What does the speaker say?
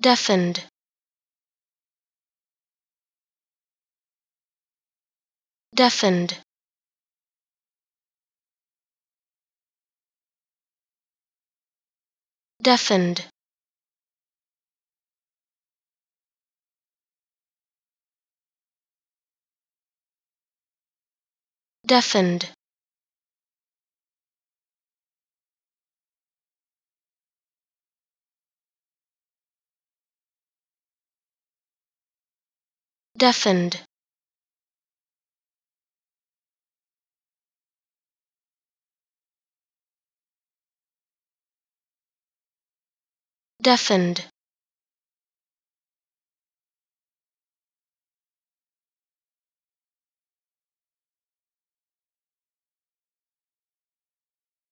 deafened. Deafened. Deafened. Deafened deafened. Deafened